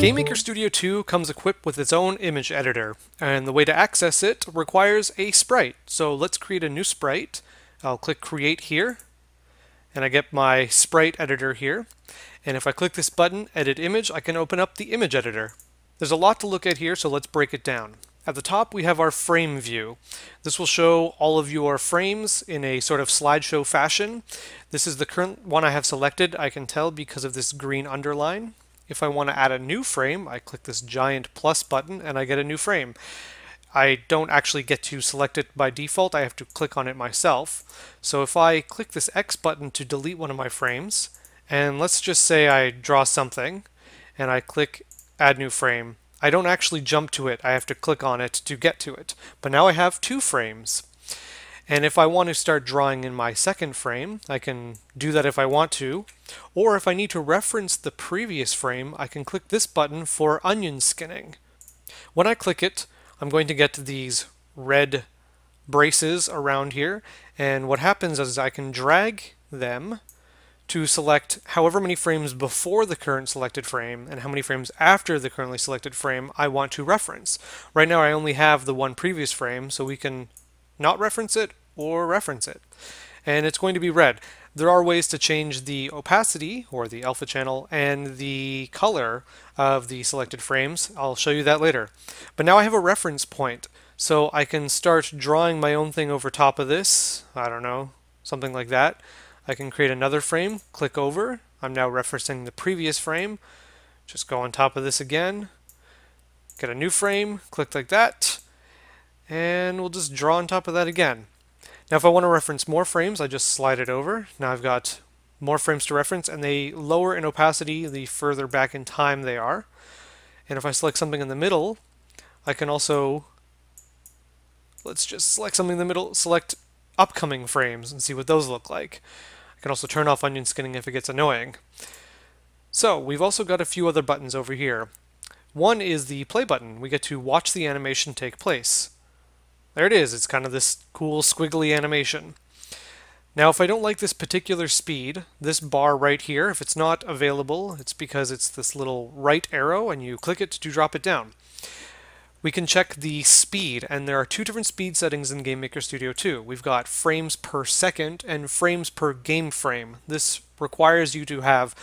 GameMaker Studio 2 comes equipped with its own image editor, and the way to access it requires a sprite. So let's create a new sprite. I'll click Create here, and I get my sprite editor here. And if I click this button, Edit Image, I can open up the image editor. There's a lot to look at here, so let's break it down. At the top, we have our frame view. This will show all of your frames in a sort of slideshow fashion. This is the current one I have selected. I can tell because of this green underline. If I want to add a new frame, I click this giant plus button and I get a new frame. I don't actually get to select it by default, I have to click on it myself. So if I click this X button to delete one of my frames, and let's just say I draw something, and I click Add New Frame, I don't actually jump to it, I have to click on it to get to it. But now I have two frames. And if I want to start drawing in my second frame, I can do that if I want to. Or if I need to reference the previous frame, I can click this button for onion skinning. When I click it, I'm going to get these red braces around here. And what happens is I can drag them to select however many frames before the current selected frame and how many frames after the currently selected frame I want to reference. Right now I only have the one previous frame, so we can not reference it or reference it. And it's going to be red. There are ways to change the opacity, or the alpha channel, and the color of the selected frames. I'll show you that later. But now I have a reference point, so I can start drawing my own thing over top of this. I don't know, something like that. I can create another frame, click over. I'm now referencing the previous frame. Just go on top of this again. Get a new frame, click like that. And we'll just draw on top of that again. Now if I want to reference more frames, I just slide it over. Now I've got more frames to reference, and they lower in opacity the further back in time they are. And if I select something in the middle, I can also, let's just select something in the middle, select upcoming frames and see what those look like. I can also turn off onion skinning if it gets annoying. So we've also got a few other buttons over here. One is the play button. We get to watch the animation take place. There it is. It's kind of this cool squiggly animation. Now, if I don't like this particular speed, this bar right here, if it's not available, it's because it's this little right arrow and you click it to drop it down. We can check the speed, and there are two different speed settings in GameMaker Studio 2. We've got frames per second and frames per game frame. This requires you to have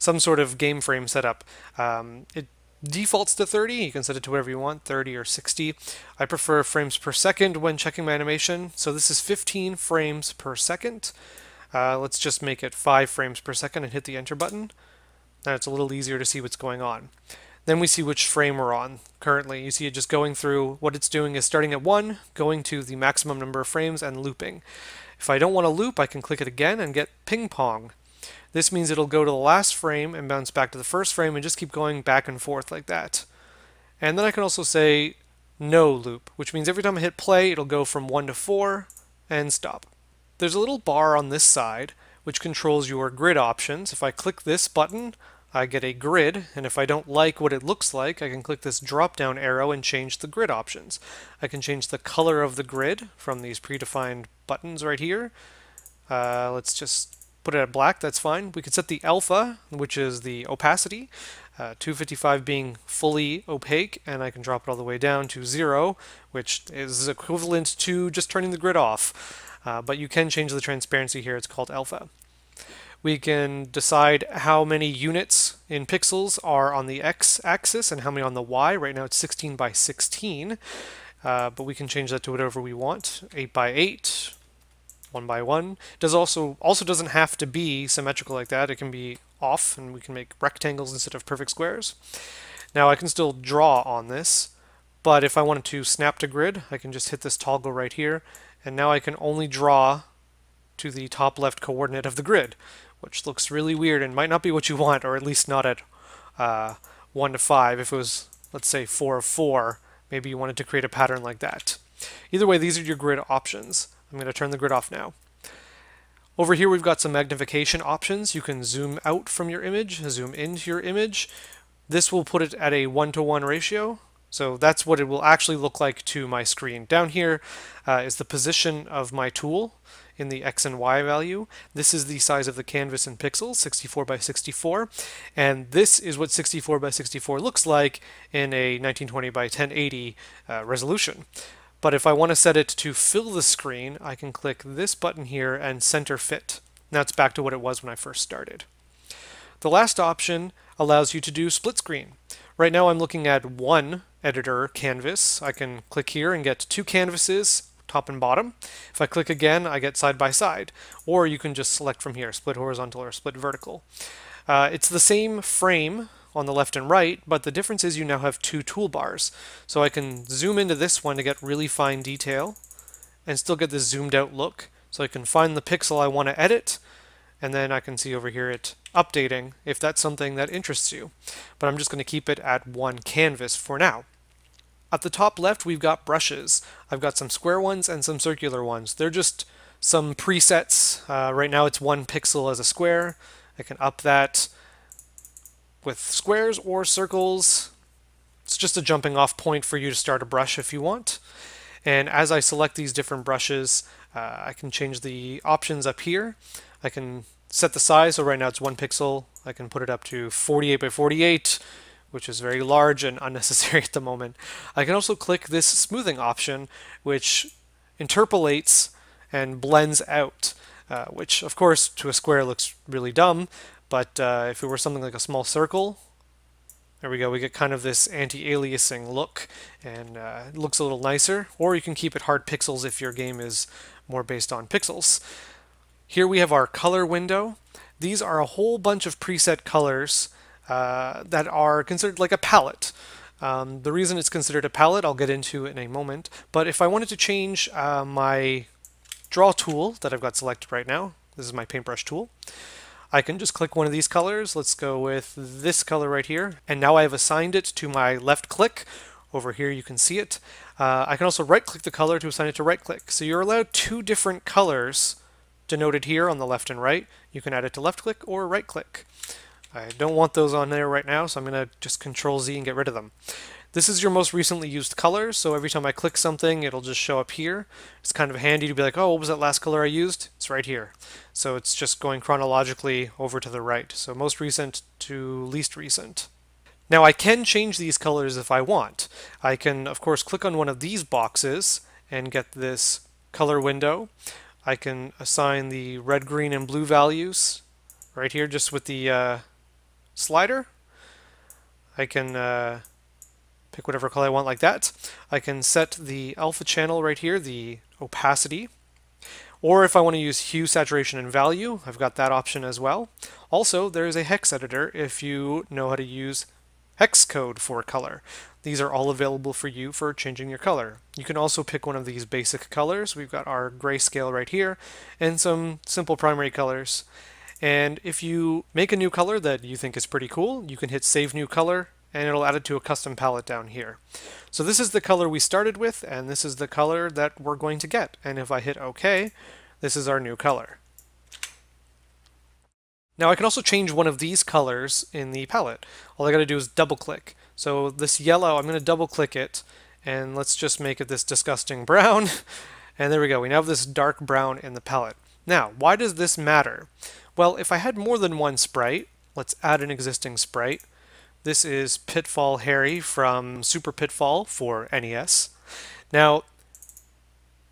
some sort of game frame setup. Um, it defaults to 30. You can set it to whatever you want, 30 or 60. I prefer frames per second when checking my animation. So this is 15 frames per second. Uh, let's just make it 5 frames per second and hit the enter button. Now it's a little easier to see what's going on. Then we see which frame we're on currently. You see it just going through, what it's doing is starting at 1, going to the maximum number of frames, and looping. If I don't want to loop, I can click it again and get ping pong. This means it'll go to the last frame and bounce back to the first frame and just keep going back and forth like that. And then I can also say no loop, which means every time I hit play, it'll go from 1 to 4 and stop. There's a little bar on this side which controls your grid options. If I click this button, I get a grid, and if I don't like what it looks like, I can click this drop-down arrow and change the grid options. I can change the color of the grid from these predefined buttons right here. Uh, let's just put it at black, that's fine. We could set the alpha, which is the opacity, uh, 255 being fully opaque, and I can drop it all the way down to zero, which is equivalent to just turning the grid off. Uh, but you can change the transparency here, it's called alpha. We can decide how many units in pixels are on the x-axis and how many on the y. Right now it's 16 by 16, uh, but we can change that to whatever we want. 8 by 8, one by one. Does also also doesn't have to be symmetrical like that. It can be off, and we can make rectangles instead of perfect squares. Now I can still draw on this, but if I wanted to snap to grid, I can just hit this toggle right here, and now I can only draw to the top left coordinate of the grid, which looks really weird and might not be what you want, or at least not at uh, 1 to 5. If it was, let's say, 4 of 4, maybe you wanted to create a pattern like that. Either way, these are your grid options. I'm going to turn the grid off now. Over here we've got some magnification options. You can zoom out from your image, zoom into your image. This will put it at a one-to-one -one ratio. So that's what it will actually look like to my screen. Down here uh, is the position of my tool in the X and Y value. This is the size of the canvas in pixels, 64 by 64. And this is what 64 by 64 looks like in a 1920 by 1080 uh, resolution. But if I want to set it to fill the screen, I can click this button here and center fit. Now it's back to what it was when I first started. The last option allows you to do split screen. Right now I'm looking at one editor canvas. I can click here and get two canvases, top and bottom. If I click again, I get side by side. Or you can just select from here, split horizontal or split vertical. Uh, it's the same frame on the left and right, but the difference is you now have two toolbars. So I can zoom into this one to get really fine detail and still get this zoomed out look. So I can find the pixel I want to edit, and then I can see over here it updating if that's something that interests you. But I'm just going to keep it at one canvas for now. At the top left, we've got brushes. I've got some square ones and some circular ones. They're just some presets. Uh, right now it's one pixel as a square. I can up that with squares or circles. It's just a jumping off point for you to start a brush if you want. And as I select these different brushes, uh, I can change the options up here. I can set the size, so right now it's one pixel. I can put it up to 48 by 48, which is very large and unnecessary at the moment. I can also click this smoothing option, which interpolates and blends out, uh, which of course to a square looks really dumb, but uh, if it were something like a small circle, there we go, we get kind of this anti-aliasing look, and uh, it looks a little nicer, or you can keep it hard pixels if your game is more based on pixels. Here we have our color window. These are a whole bunch of preset colors uh, that are considered like a palette. Um, the reason it's considered a palette I'll get into in a moment, but if I wanted to change uh, my draw tool that I've got selected right now, this is my paintbrush tool, I can just click one of these colors. Let's go with this color right here. And now I have assigned it to my left click. Over here you can see it. Uh, I can also right click the color to assign it to right click. So you're allowed two different colors denoted here on the left and right. You can add it to left click or right click. I don't want those on there right now, so I'm going to just Control Z and get rid of them. This is your most recently used color, so every time I click something, it'll just show up here. It's kind of handy to be like, oh, what was that last color I used? It's right here. So it's just going chronologically over to the right. So most recent to least recent. Now I can change these colors if I want. I can, of course, click on one of these boxes and get this color window. I can assign the red, green, and blue values right here just with the uh, slider. I can uh, pick whatever color I want like that. I can set the alpha channel right here, the opacity. Or if I want to use hue, saturation, and value, I've got that option as well. Also, there is a hex editor if you know how to use hex code for color. These are all available for you for changing your color. You can also pick one of these basic colors. We've got our grayscale right here and some simple primary colors. And if you make a new color that you think is pretty cool, you can hit Save New Color and it'll add it to a custom palette down here. So this is the color we started with and this is the color that we're going to get. And if I hit OK, this is our new color. Now I can also change one of these colors in the palette. All I gotta do is double click. So this yellow, I'm gonna double click it and let's just make it this disgusting brown. and there we go, we now have this dark brown in the palette. Now, why does this matter? Well, if I had more than one sprite, let's add an existing sprite. This is Pitfall Harry from Super Pitfall for NES. Now,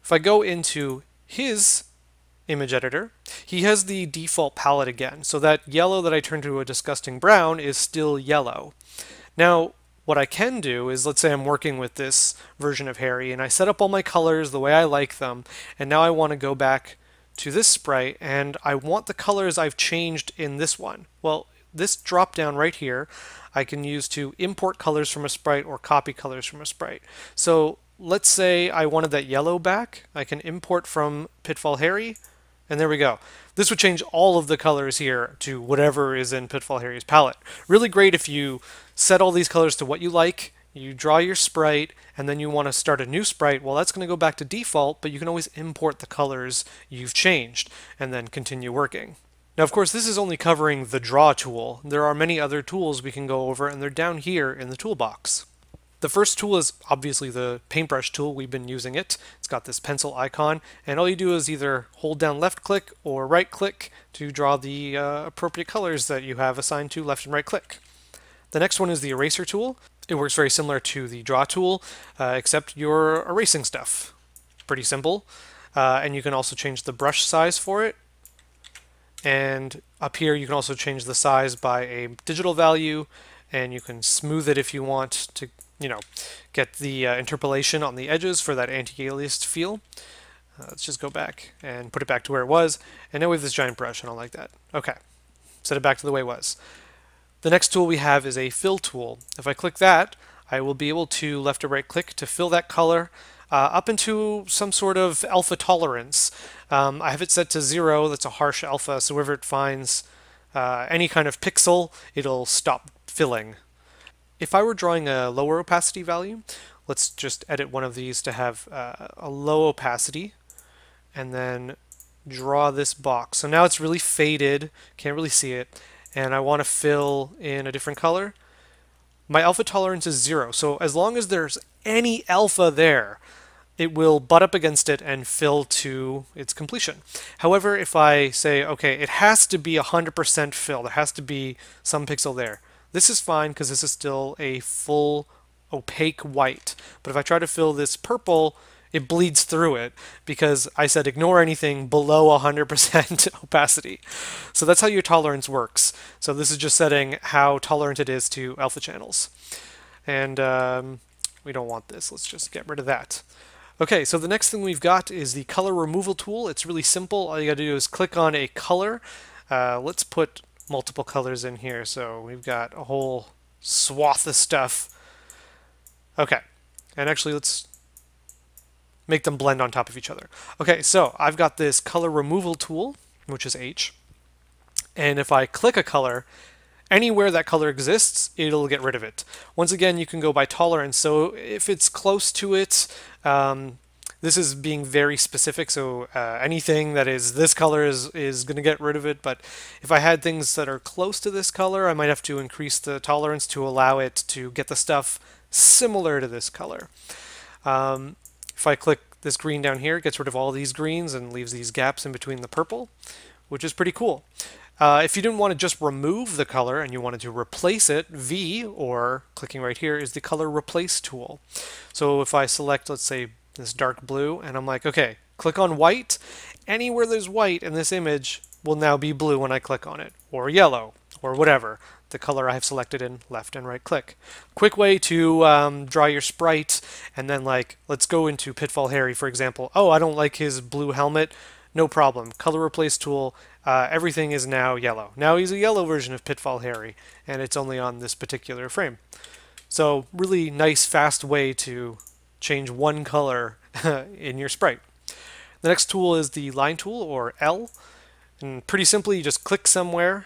if I go into his image editor, he has the default palette again. So that yellow that I turned to a disgusting brown is still yellow. Now, what I can do is, let's say I'm working with this version of Harry, and I set up all my colors the way I like them, and now I want to go back to this sprite, and I want the colors I've changed in this one. Well, this drop down right here, I can use to import colors from a sprite or copy colors from a sprite. So let's say I wanted that yellow back. I can import from Pitfall Harry, and there we go. This would change all of the colors here to whatever is in Pitfall Harry's palette. Really great if you set all these colors to what you like, you draw your sprite, and then you want to start a new sprite. Well, that's going to go back to default, but you can always import the colors you've changed and then continue working. Now, of course, this is only covering the draw tool. There are many other tools we can go over, and they're down here in the toolbox. The first tool is obviously the paintbrush tool. We've been using it. It's got this pencil icon, and all you do is either hold down left click or right click to draw the uh, appropriate colors that you have assigned to left and right click. The next one is the eraser tool. It works very similar to the draw tool, uh, except you're erasing stuff. Pretty simple. Uh, and you can also change the brush size for it. And up here you can also change the size by a digital value, and you can smooth it if you want to you know, get the uh, interpolation on the edges for that anti-aliased feel. Uh, let's just go back and put it back to where it was. And now we have this giant brush. And I like that. Okay. Set it back to the way it was. The next tool we have is a fill tool. If I click that, I will be able to left or right click to fill that color uh, up into some sort of alpha tolerance. Um, I have it set to zero. That's a harsh alpha. So wherever it finds uh, any kind of pixel, it'll stop filling. If I were drawing a lower opacity value, let's just edit one of these to have uh, a low opacity and then draw this box. So now it's really faded, can't really see it, and I want to fill in a different color. My alpha tolerance is zero, so as long as there's any alpha there, it will butt up against it and fill to its completion. However, if I say, okay, it has to be 100% fill, there has to be some pixel there, this is fine because this is still a full opaque white. But if I try to fill this purple, it bleeds through it because I said ignore anything below 100% opacity. So that's how your tolerance works. So this is just setting how tolerant it is to alpha channels. And um, we don't want this. Let's just get rid of that. Okay, so the next thing we've got is the color removal tool. It's really simple. All you gotta do is click on a color. Uh, let's put multiple colors in here, so we've got a whole swath of stuff. Okay, and actually let's make them blend on top of each other. Okay, so I've got this color removal tool, which is H, and if I click a color, anywhere that color exists, it'll get rid of it. Once again, you can go by tolerance, so if it's close to it, um, this is being very specific, so uh, anything that is this color is, is going to get rid of it, but if I had things that are close to this color, I might have to increase the tolerance to allow it to get the stuff similar to this color. Um, if I click this green down here, it gets rid of all these greens and leaves these gaps in between the purple, which is pretty cool. Uh, if you didn't want to just remove the color and you wanted to replace it, V, or clicking right here, is the color replace tool. So if I select, let's say, this dark blue, and I'm like, okay, click on white. Anywhere there's white in this image will now be blue when I click on it, or yellow, or whatever the color I have selected in left and right click. Quick way to um, draw your sprite, and then like, let's go into Pitfall Harry, for example. Oh, I don't like his blue helmet. No problem. Color replace tool, uh, everything is now yellow. Now he's a yellow version of Pitfall Harry, and it's only on this particular frame. So really nice, fast way to change one color in your sprite. The next tool is the line tool, or L. And pretty simply, you just click somewhere,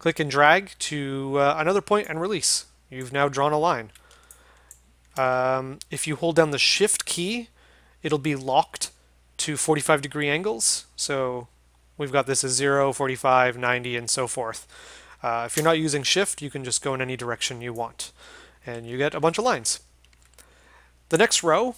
click and drag to uh, another point and release. You've now drawn a line. Um, if you hold down the Shift key, it'll be locked to 45 degree angles. So we've got this as 0, 45, 90, and so forth. Uh, if you're not using Shift, you can just go in any direction you want. And you get a bunch of lines. The next row,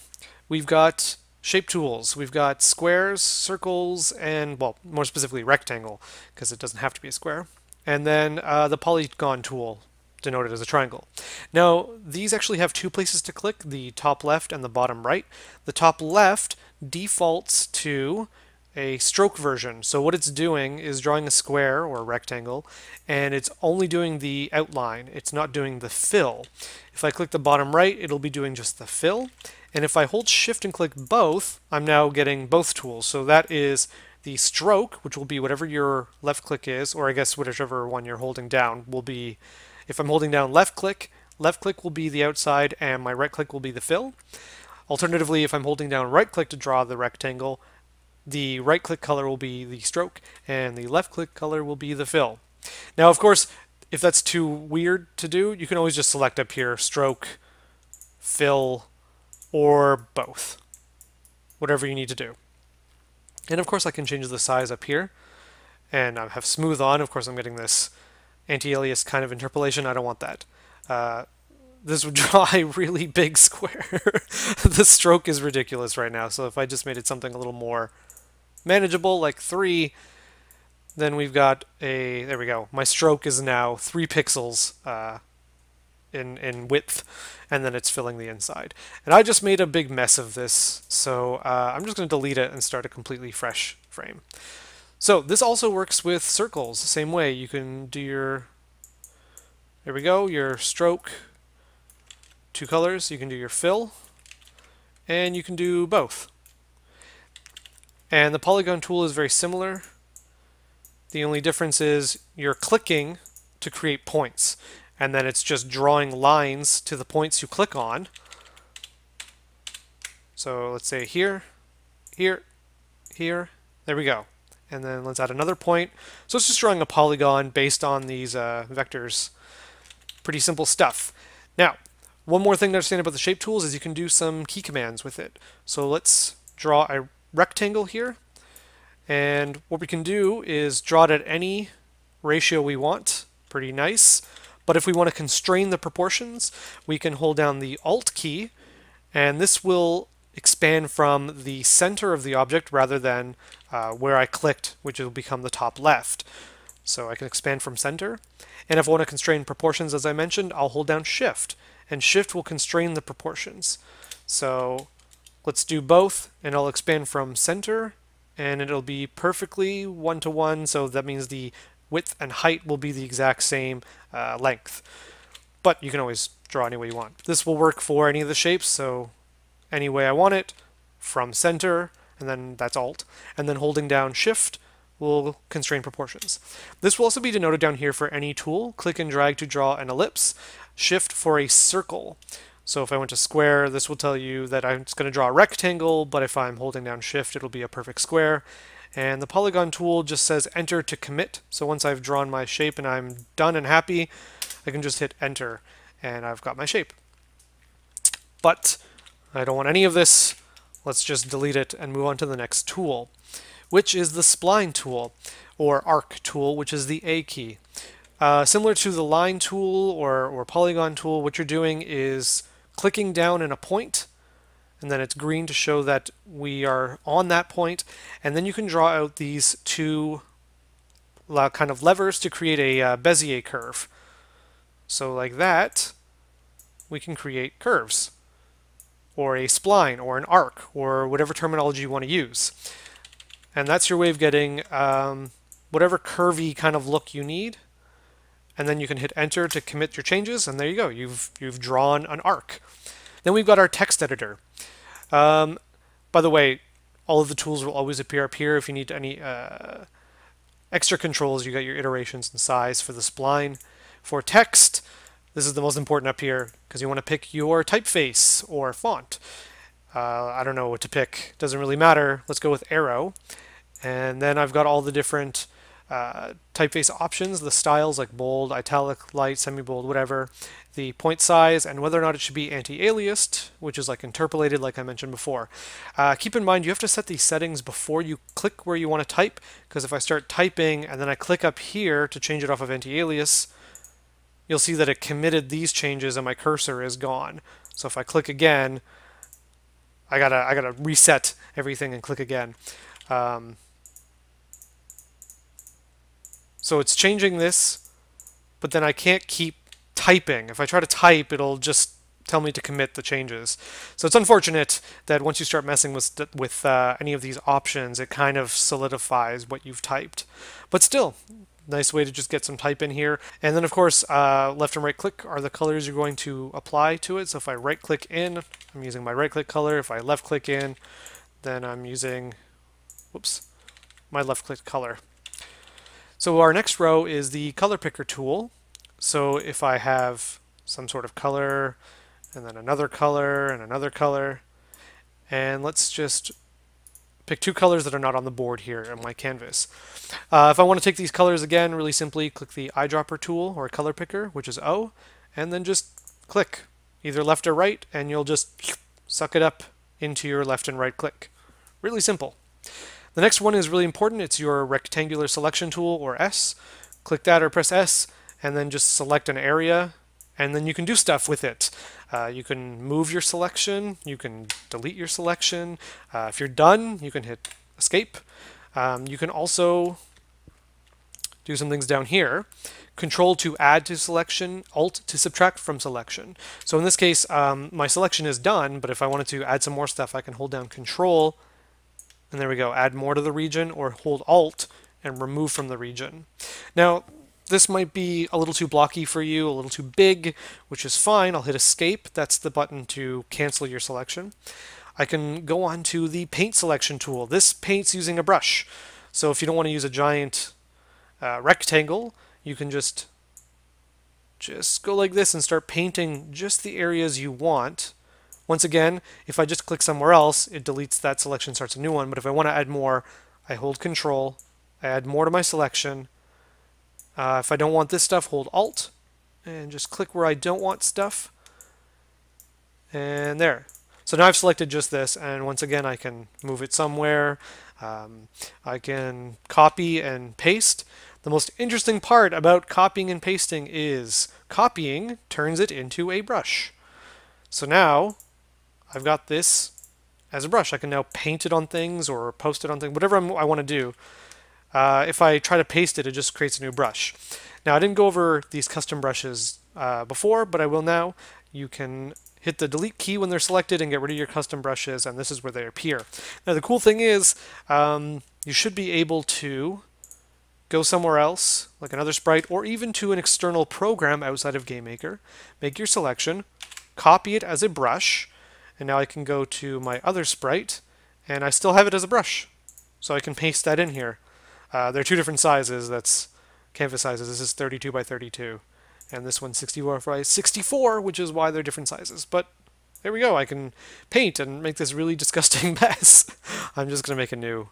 we've got shape tools. We've got squares, circles, and, well, more specifically rectangle, because it doesn't have to be a square. And then uh, the polygon tool, denoted as a triangle. Now, these actually have two places to click, the top left and the bottom right. The top left defaults to a stroke version. So what it's doing is drawing a square or a rectangle, and it's only doing the outline. It's not doing the fill. If I click the bottom right, it'll be doing just the fill. And if I hold shift and click both, I'm now getting both tools. So that is the stroke, which will be whatever your left click is, or I guess whichever one you're holding down will be, if I'm holding down left click, left click will be the outside and my right click will be the fill. Alternatively, if I'm holding down right click to draw the rectangle, the right click color will be the stroke and the left click color will be the fill. Now, of course, if that's too weird to do, you can always just select up here stroke, fill, or both. Whatever you need to do. And of course I can change the size up here and I have smooth on. Of course I'm getting this anti-alias kind of interpolation. I don't want that. Uh, this would draw a really big square. the stroke is ridiculous right now, so if I just made it something a little more manageable, like 3, then we've got a, there we go, my stroke is now 3 pixels uh, in, in width, and then it's filling the inside. And I just made a big mess of this, so uh, I'm just going to delete it and start a completely fresh frame. So this also works with circles, same way. You can do your, there we go, your stroke, two colors. You can do your fill, and you can do both. And the polygon tool is very similar. The only difference is you're clicking to create points, and then it's just drawing lines to the points you click on. So let's say here, here, here, there we go. And then let's add another point. So it's just drawing a polygon based on these uh, vectors. Pretty simple stuff. Now, one more thing to understand about the shape tools is you can do some key commands with it. So let's draw a rectangle here. And what we can do is draw it at any ratio we want. Pretty nice. But if we want to constrain the proportions, we can hold down the Alt key, and this will expand from the center of the object rather than uh, where I clicked, which will become the top left. So I can expand from center. And if I want to constrain proportions, as I mentioned, I'll hold down Shift and shift will constrain the proportions. So let's do both, and I'll expand from center, and it'll be perfectly one-to-one, -one, so that means the width and height will be the exact same uh, length. But you can always draw any way you want. This will work for any of the shapes, so any way I want it, from center, and then that's Alt, and then holding down Shift will constrain proportions. This will also be denoted down here for any tool. Click and drag to draw an ellipse shift for a circle. So if I went to square, this will tell you that I'm just going to draw a rectangle, but if I'm holding down shift, it'll be a perfect square. And the polygon tool just says enter to commit. So once I've drawn my shape and I'm done and happy, I can just hit enter and I've got my shape. But I don't want any of this. Let's just delete it and move on to the next tool, which is the spline tool or arc tool, which is the A key. Uh, similar to the line tool or, or polygon tool, what you're doing is clicking down in a point, and then it's green to show that we are on that point, and then you can draw out these two kind of levers to create a uh, Bezier curve. So like that, we can create curves, or a spline, or an arc, or whatever terminology you want to use. And that's your way of getting um, whatever curvy kind of look you need and then you can hit enter to commit your changes, and there you go. You've, you've drawn an arc. Then we've got our text editor. Um, by the way, all of the tools will always appear up here. If you need any uh, extra controls, you got your iterations and size for the spline. For text, this is the most important up here because you want to pick your typeface or font. Uh, I don't know what to pick. Doesn't really matter. Let's go with Arial. And then I've got all the different uh, typeface options, the styles like bold, italic, light, semi-bold, whatever, the point size, and whether or not it should be anti-aliased, which is like interpolated like I mentioned before. Uh, keep in mind you have to set these settings before you click where you want to type, because if I start typing and then I click up here to change it off of anti-alias, you'll see that it committed these changes and my cursor is gone. So if I click again, I gotta I gotta reset everything and click again. Um, so it's changing this, but then I can't keep typing. If I try to type, it'll just tell me to commit the changes. So it's unfortunate that once you start messing with with uh, any of these options, it kind of solidifies what you've typed. But still, nice way to just get some type in here. And then of course, uh, left and right click are the colors you're going to apply to it. So if I right click in, I'm using my right click color. If I left click in, then I'm using, whoops, my left click color. So our next row is the color picker tool. So if I have some sort of color, and then another color, and another color, and let's just pick two colors that are not on the board here on my canvas. Uh, if I want to take these colors again, really simply click the eyedropper tool or color picker, which is O, and then just click either left or right, and you'll just suck it up into your left and right click. Really simple. The next one is really important. It's your rectangular selection tool, or S. Click that or press S, and then just select an area and then you can do stuff with it. Uh, you can move your selection, you can delete your selection. Uh, if you're done, you can hit escape. Um, you can also do some things down here. Control to add to selection, Alt to subtract from selection. So in this case, um, my selection is done, but if I wanted to add some more stuff, I can hold down Control, and there we go, add more to the region, or hold Alt and remove from the region. Now, this might be a little too blocky for you, a little too big, which is fine. I'll hit escape. That's the button to cancel your selection. I can go on to the paint selection tool. This paints using a brush. So if you don't want to use a giant uh, rectangle, you can just just go like this and start painting just the areas you want. Once again, if I just click somewhere else, it deletes that selection, starts a new one. But if I want to add more, I hold Control, I add more to my selection, uh, if I don't want this stuff, hold Alt and just click where I don't want stuff. And there. So now I've selected just this, and once again I can move it somewhere. Um, I can copy and paste. The most interesting part about copying and pasting is copying turns it into a brush. So now I've got this as a brush. I can now paint it on things or post it on things, whatever I'm, i want to do. Uh, if I try to paste it, it just creates a new brush. Now, I didn't go over these custom brushes uh, before, but I will now. You can hit the delete key when they're selected and get rid of your custom brushes, and this is where they appear. Now, the cool thing is, um, you should be able to go somewhere else, like another sprite, or even to an external program outside of GameMaker, make your selection, copy it as a brush, and now I can go to my other sprite, and I still have it as a brush. So I can paste that in here. Uh, they're two different sizes. That's canvas sizes. This is 32 by 32, and this one's 64 by 64, which is why they're different sizes. But there we go. I can paint and make this really disgusting mess. I'm just going to make a new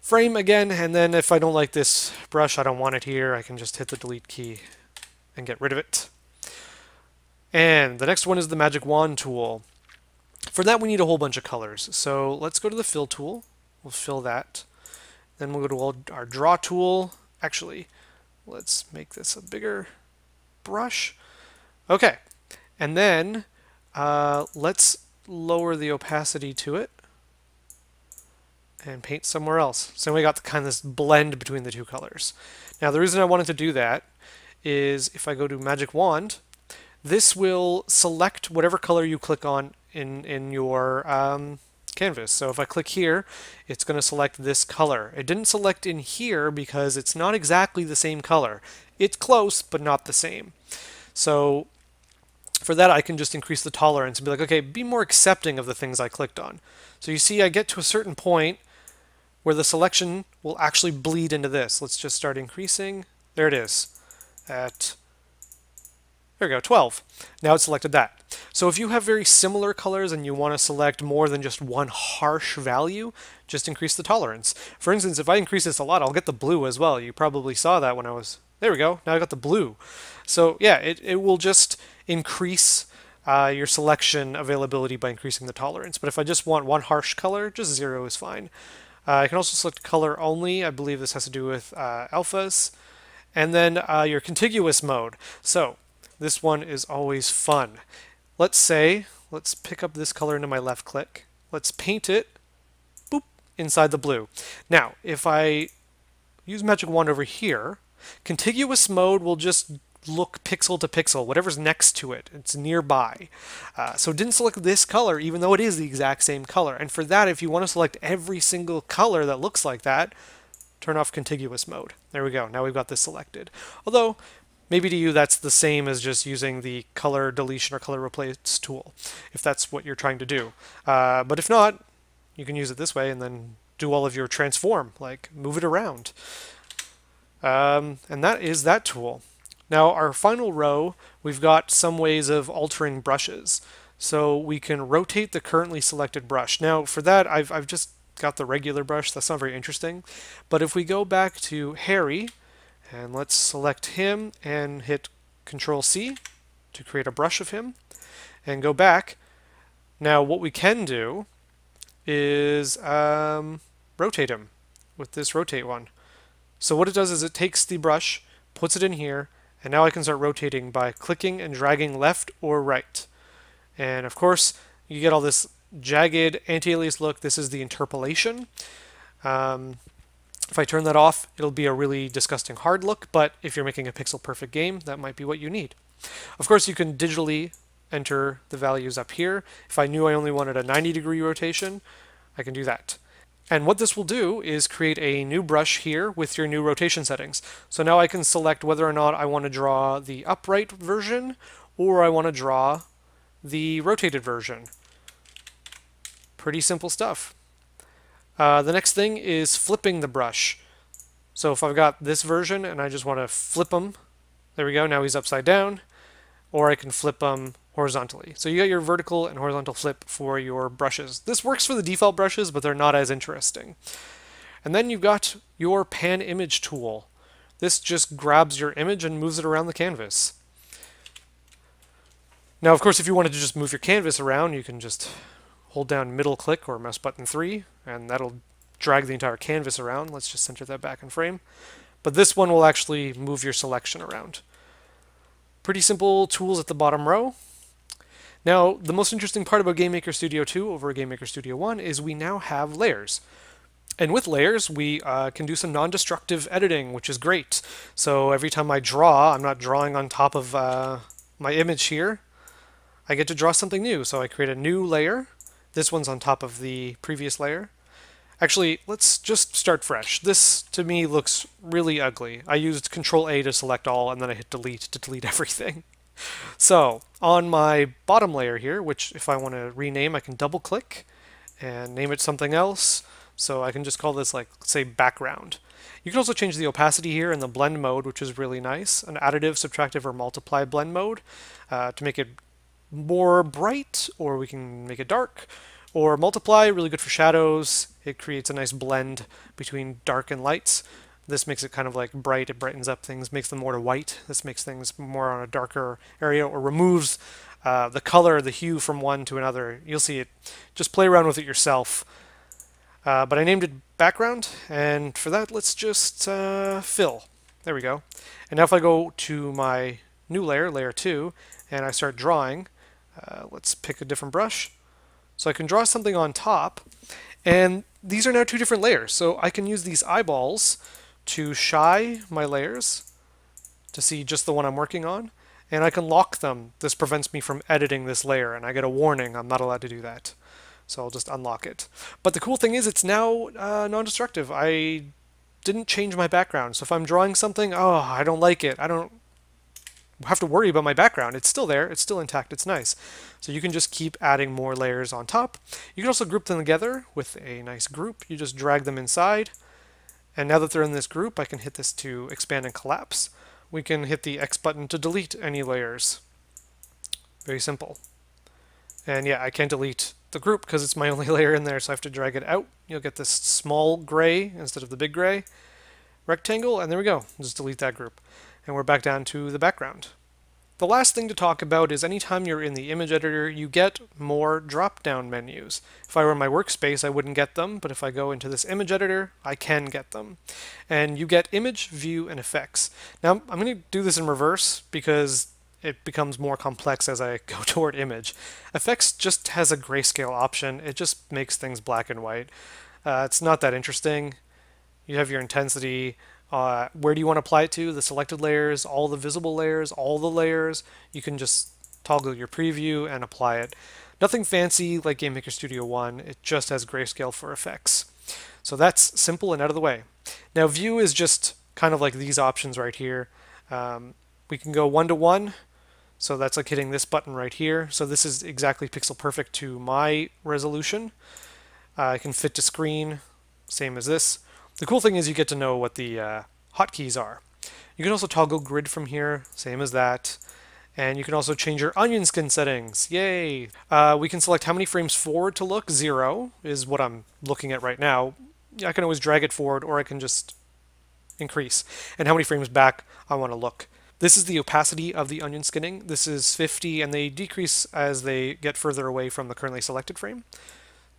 frame again, and then if I don't like this brush, I don't want it here, I can just hit the delete key and get rid of it. And the next one is the magic wand tool. For that we need a whole bunch of colors. So let's go to the fill tool. We'll fill that. Then we'll go to our draw tool. Actually, let's make this a bigger brush. Okay, and then uh, let's lower the opacity to it and paint somewhere else. So we got the kind of this blend between the two colors. Now the reason I wanted to do that is if I go to Magic Wand, this will select whatever color you click on in, in your um, canvas. So if I click here, it's going to select this color. It didn't select in here because it's not exactly the same color. It's close, but not the same. So for that, I can just increase the tolerance and be like, okay, be more accepting of the things I clicked on. So you see, I get to a certain point where the selection will actually bleed into this. Let's just start increasing. There it is at there we go, 12. Now it's selected that. So if you have very similar colors and you want to select more than just one harsh value, just increase the tolerance. For instance, if I increase this a lot, I'll get the blue as well. You probably saw that when I was... There we go. Now I got the blue. So yeah, it, it will just increase uh, your selection availability by increasing the tolerance. But if I just want one harsh color, just zero is fine. Uh, I can also select color only. I believe this has to do with uh, alphas. And then uh, your contiguous mode. So this one is always fun. Let's say, let's pick up this color into my left click. Let's paint it, boop, inside the blue. Now, if I use Magic Wand over here, contiguous mode will just look pixel to pixel, whatever's next to it. It's nearby. Uh, so it didn't select this color, even though it is the exact same color. And for that, if you want to select every single color that looks like that, turn off contiguous mode. There we go. Now we've got this selected. Although, Maybe to you that's the same as just using the color deletion or color replace tool, if that's what you're trying to do. Uh, but if not, you can use it this way and then do all of your transform, like move it around. Um, and that is that tool. Now our final row, we've got some ways of altering brushes. So we can rotate the currently selected brush. Now for that, I've, I've just got the regular brush. That's not very interesting. But if we go back to Harry, and let's select him and hit Control C to create a brush of him and go back. Now what we can do is um, rotate him with this rotate one. So what it does is it takes the brush, puts it in here, And now I can start rotating by clicking and dragging left or right. And of course, you get all this jagged anti-alias look. This is the interpolation. Um, if I turn that off, it'll be a really disgusting hard look, but if you're making a pixel perfect game, that might be what you need. Of course, you can digitally enter the values up here. If I knew I only wanted a 90 degree rotation, I can do that. And what this will do is create a new brush here with your new rotation settings. So now I can select whether or not I want to draw the upright version or I want to draw the rotated version. Pretty simple stuff. Uh, the next thing is flipping the brush. So if I've got this version and I just want to flip them, there we go, now he's upside down, or I can flip them horizontally. So you got your vertical and horizontal flip for your brushes. This works for the default brushes, but they're not as interesting. And then you've got your pan image tool. This just grabs your image and moves it around the canvas. Now, of course, if you wanted to just move your canvas around, you can just hold down middle click or mouse button 3, and that'll drag the entire canvas around. Let's just center that back in frame. But this one will actually move your selection around. Pretty simple tools at the bottom row. Now, the most interesting part about GameMaker Studio 2 over GameMaker Studio 1 is we now have layers. And with layers, we uh, can do some non-destructive editing, which is great. So every time I draw, I'm not drawing on top of uh, my image here. I get to draw something new. So I create a new layer. This one's on top of the previous layer. Actually, let's just start fresh. This, to me, looks really ugly. I used Control-A to select all, and then I hit Delete to delete everything. So on my bottom layer here, which if I want to rename, I can double click and name it something else. So I can just call this like, say background. You can also change the opacity here in the blend mode, which is really nice. An additive, subtractive, or multiply blend mode uh, to make it more bright, or we can make it dark. Or multiply, really good for shadows. It creates a nice blend between dark and lights. This makes it kind of like bright, it brightens up things, makes them more to white. This makes things more on a darker area or removes uh, the color, the hue from one to another. You'll see it. Just play around with it yourself. Uh, but I named it background, and for that, let's just uh, fill. There we go. And now if I go to my new layer, layer 2, and I start drawing, uh, let's pick a different brush. So I can draw something on top, and these are now two different layers. So I can use these eyeballs to shy my layers to see just the one I'm working on, and I can lock them. This prevents me from editing this layer, and I get a warning I'm not allowed to do that. So I'll just unlock it. But the cool thing is it's now uh, non-destructive. I didn't change my background. So if I'm drawing something, oh, I don't like it. I don't have to worry about my background. It's still there. It's still intact. It's nice. So you can just keep adding more layers on top. You can also group them together with a nice group. You just drag them inside. And now that they're in this group, I can hit this to expand and collapse. We can hit the X button to delete any layers. Very simple. And yeah, I can't delete the group because it's my only layer in there, so I have to drag it out. You'll get this small gray instead of the big gray rectangle, and there we go. Just delete that group. And we're back down to the background. The last thing to talk about is anytime you're in the image editor, you get more drop-down menus. If I were in my workspace, I wouldn't get them, but if I go into this image editor, I can get them. And you get image, view, and effects. Now, I'm going to do this in reverse because it becomes more complex as I go toward image. Effects just has a grayscale option. It just makes things black and white. Uh, it's not that interesting. You have your intensity, uh, where do you want to apply it to? The selected layers, all the visible layers, all the layers. You can just toggle your preview and apply it. Nothing fancy like GameMaker Studio 1, it just has grayscale for effects. So that's simple and out of the way. Now view is just kind of like these options right here. Um, we can go one-to-one, so that's like hitting this button right here. So this is exactly pixel perfect to my resolution. Uh, I can fit to screen, same as this. The cool thing is you get to know what the uh, hotkeys are. You can also toggle grid from here, same as that. And you can also change your onion skin settings. Yay! Uh, we can select how many frames forward to look. Zero is what I'm looking at right now. I can always drag it forward or I can just increase. And how many frames back I want to look. This is the opacity of the onion skinning. This is 50 and they decrease as they get further away from the currently selected frame.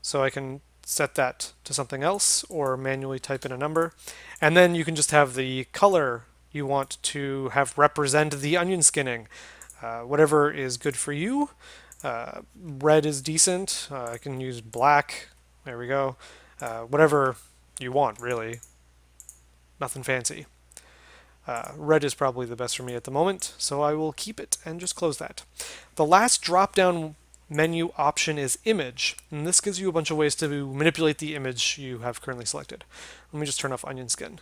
So I can set that to something else or manually type in a number. And then you can just have the color you want to have represent the onion skinning. Uh, whatever is good for you. Uh, red is decent. Uh, I can use black. There we go. Uh, whatever you want, really. Nothing fancy. Uh, red is probably the best for me at the moment, so I will keep it and just close that. The last drop-down menu option is image, and this gives you a bunch of ways to manipulate the image you have currently selected. Let me just turn off onion skin.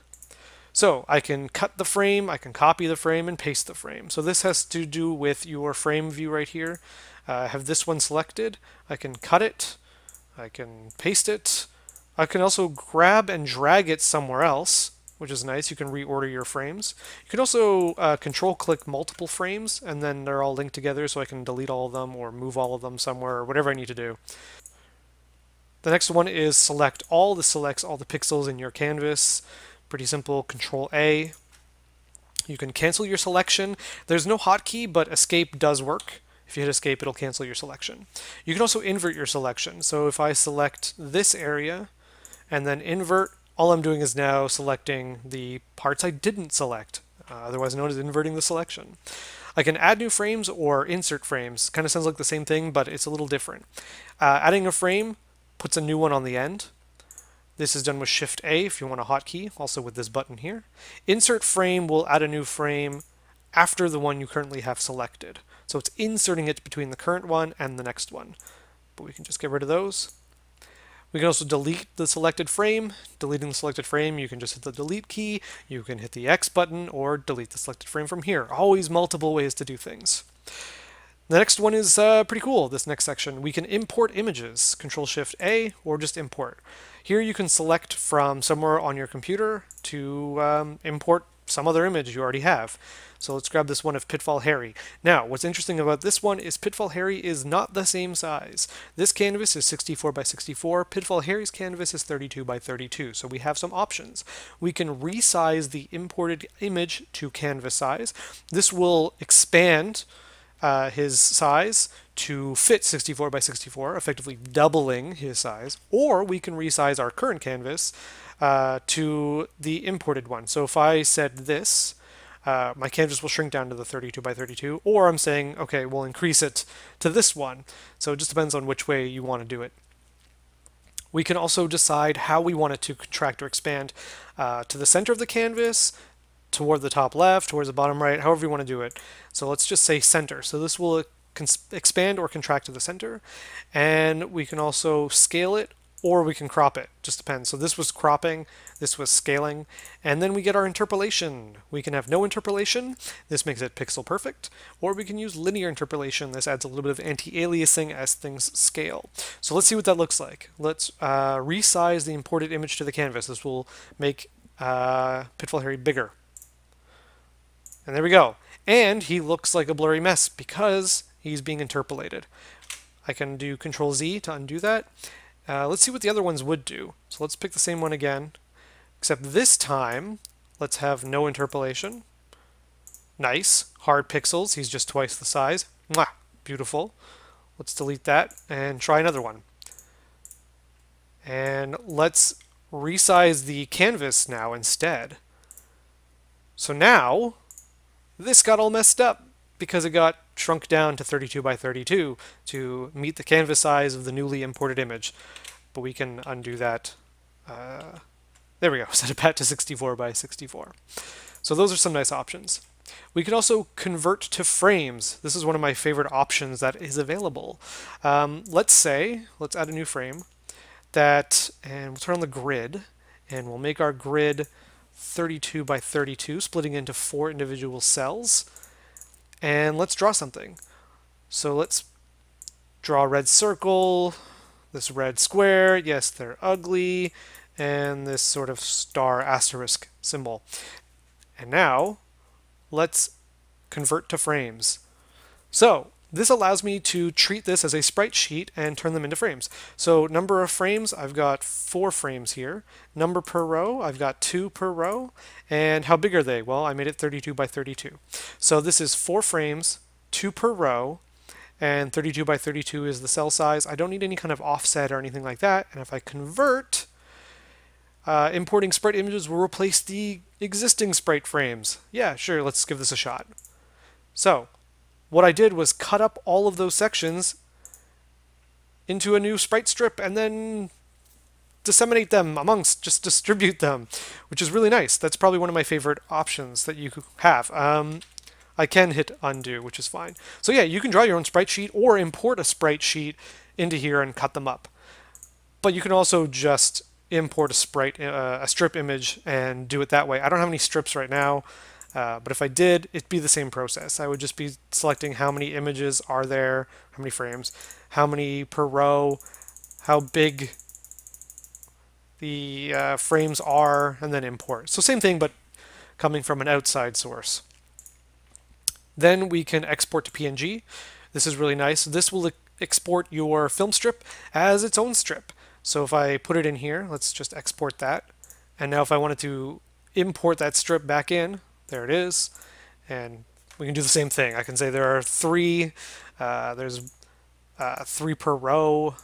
So I can cut the frame, I can copy the frame, and paste the frame. So this has to do with your frame view right here. Uh, I have this one selected. I can cut it, I can paste it. I can also grab and drag it somewhere else which is nice. You can reorder your frames. You can also uh, control click multiple frames and then they're all linked together so I can delete all of them or move all of them somewhere or whatever I need to do. The next one is select all. This selects all the pixels in your canvas. Pretty simple, control A. You can cancel your selection. There's no hotkey, but escape does work. If you hit escape, it'll cancel your selection. You can also invert your selection. So if I select this area and then invert all I'm doing is now selecting the parts I didn't select, uh, otherwise known as inverting the selection. I can add new frames or insert frames. Kind of sounds like the same thing, but it's a little different. Uh, adding a frame puts a new one on the end. This is done with Shift A if you want a hotkey, also with this button here. Insert frame will add a new frame after the one you currently have selected. So it's inserting it between the current one and the next one. But we can just get rid of those. We can also delete the selected frame. Deleting the selected frame, you can just hit the delete key, you can hit the X button, or delete the selected frame from here. Always multiple ways to do things. The next one is uh, pretty cool, this next section. We can import images, Control-Shift-A, or just import. Here you can select from somewhere on your computer to um, import some other image you already have. So let's grab this one of Pitfall Harry. Now, what's interesting about this one is Pitfall Harry is not the same size. This canvas is 64 by 64. Pitfall Harry's canvas is 32 by 32. So we have some options. We can resize the imported image to canvas size. This will expand uh, his size to fit 64 by 64, effectively doubling his size, or we can resize our current canvas uh, to the imported one. So if I said this, uh, my canvas will shrink down to the 32 by 32, or I'm saying, okay, we'll increase it to this one. So it just depends on which way you want to do it. We can also decide how we want it to contract or expand uh, to the center of the canvas, toward the top left, towards the bottom right, however you want to do it. So let's just say center. So this will expand or contract to the center. And we can also scale it or we can crop it. Just depends. So this was cropping, this was scaling, and then we get our interpolation. We can have no interpolation. This makes it pixel perfect, or we can use linear interpolation. This adds a little bit of anti-aliasing as things scale. So let's see what that looks like. Let's uh, resize the imported image to the canvas. This will make uh, Pitfall Harry bigger. And there we go. And he looks like a blurry mess because he's being interpolated. I can do Control Z to undo that. Uh, let's see what the other ones would do. So let's pick the same one again, except this time, let's have no interpolation. Nice. Hard pixels. He's just twice the size. Mwah! Beautiful. Let's delete that and try another one. And let's resize the canvas now instead. So now, this got all messed up because it got shrunk down to 32 by 32 to meet the canvas size of the newly imported image. But we can undo that. Uh, there we go, set it back to 64 by 64. So those are some nice options. We can also convert to frames. This is one of my favorite options that is available. Um, let's say, let's add a new frame, that, and we'll turn on the grid, and we'll make our grid 32 by 32, splitting into four individual cells. And let's draw something. So let's draw a red circle, this red square, yes, they're ugly, and this sort of star asterisk symbol. And now, let's convert to frames. So, this allows me to treat this as a sprite sheet and turn them into frames. So number of frames, I've got four frames here. Number per row, I've got two per row. And how big are they? Well, I made it 32 by 32. So this is four frames, two per row, and 32 by 32 is the cell size. I don't need any kind of offset or anything like that. And if I convert, Uh, importing sprite images will replace the existing sprite frames. Yeah, sure, let's give this a shot. So, what I did was cut up all of those sections into a new sprite strip and then disseminate them amongst, just distribute them, which is really nice. That's probably one of my favorite options that you have. Um, I can hit undo, which is fine. So yeah, you can draw your own sprite sheet or import a sprite sheet into here and cut them up. But you can also just import a sprite, uh, a strip image and do it that way. I don't have any strips right now, uh, but if I did, it'd be the same process. I would just be selecting how many images are there, how many frames, how many per row, how big the uh, frames are, and then import. So same thing, but coming from an outside source. Then we can export to PNG. This is really nice. This will export your film strip as its own strip. So if I put it in here, let's just export that. And now if I wanted to import that strip back in, there it is. And we can do the same thing. I can say there are three, uh, there's uh, three per row,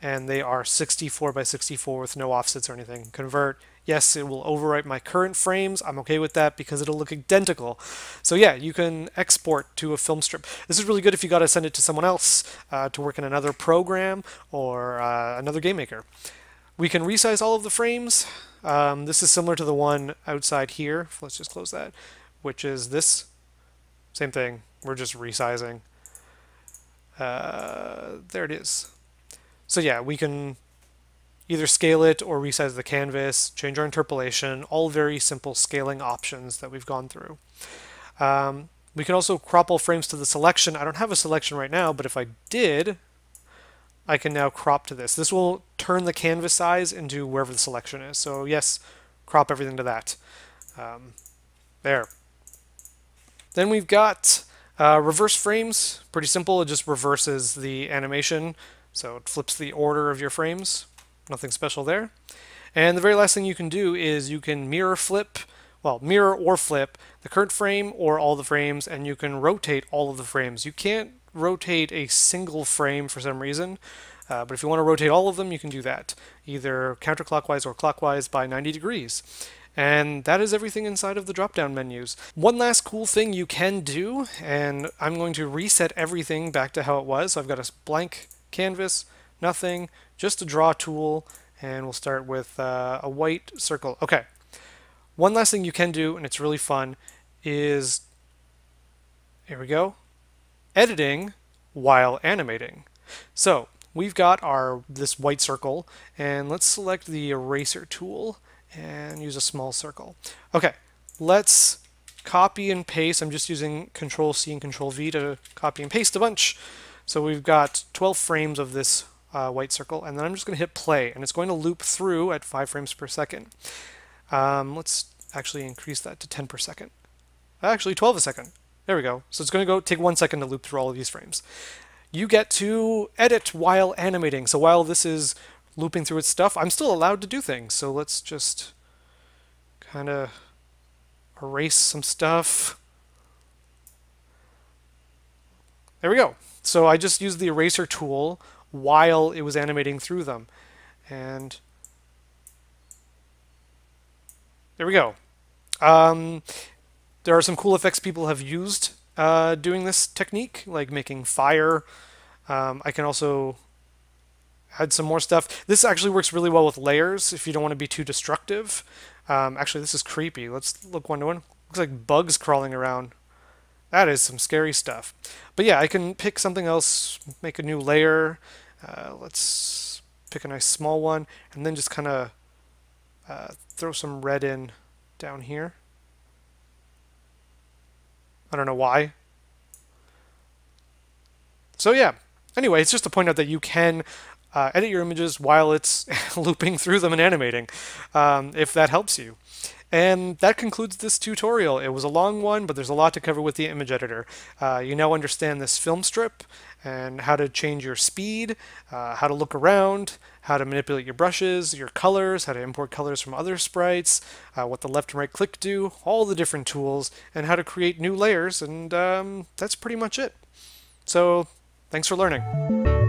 and they are 64 by 64 with no offsets or anything. Convert, yes, it will overwrite my current frames. I'm okay with that because it'll look identical. So yeah, you can export to a film strip. This is really good if you got to send it to someone else uh, to work in another program or uh, another game maker. We can resize all of the frames. Um, this is similar to the one outside here. Let's just close that, which is this. Same thing. We're just resizing. Uh, there it is. So yeah, we can either scale it or resize the canvas, change our interpolation, all very simple scaling options that we've gone through. Um, we can also crop all frames to the selection. I don't have a selection right now, but if I did, I can now crop to this. This will turn the canvas size into wherever the selection is. So yes, crop everything to that. Um, there. Then we've got uh, reverse frames. Pretty simple. It just reverses the animation so it flips the order of your frames. Nothing special there. And the very last thing you can do is you can mirror flip, well, mirror or flip the current frame or all the frames, and you can rotate all of the frames. You can't rotate a single frame for some reason, uh, but if you want to rotate all of them, you can do that, either counterclockwise or clockwise by 90 degrees. And that is everything inside of the drop-down menus. One last cool thing you can do, and I'm going to reset everything back to how it was. So I've got a blank canvas, nothing, just a draw tool, and we'll start with uh, a white circle. Okay, one last thing you can do, and it's really fun, is, here we go, editing while animating. So we've got our this white circle, and let's select the eraser tool and use a small circle. Okay, let's copy and paste. I'm just using Control C and Control V to copy and paste a bunch. So we've got 12 frames of this uh, white circle, and then I'm just going to hit play, and it's going to loop through at 5 frames per second. Um, let's actually increase that to 10 per second. Actually, 12 a second. There we go. So it's going to go take one second to loop through all of these frames. You get to edit while animating. So while this is looping through its stuff, I'm still allowed to do things. So let's just kind of erase some stuff. There we go. So I just used the eraser tool while it was animating through them. And there we go. Um, there are some cool effects people have used uh, doing this technique, like making fire. Um, I can also add some more stuff. This actually works really well with layers if you don't want to be too destructive. Um, actually, this is creepy. Let's look one to one. Looks like bugs crawling around. That is some scary stuff. But yeah, I can pick something else, make a new layer. Uh, let's pick a nice small one, and then just kind of uh, throw some red in down here. I don't know why. So yeah, anyway, it's just to point out that you can uh, edit your images while it's looping through them and animating, um, if that helps you. And that concludes this tutorial. It was a long one, but there's a lot to cover with the image editor. Uh, you now understand this film strip and how to change your speed, uh, how to look around, how to manipulate your brushes, your colors, how to import colors from other sprites, uh, what the left and right click do, all the different tools, and how to create new layers, and um, that's pretty much it. So, thanks for learning.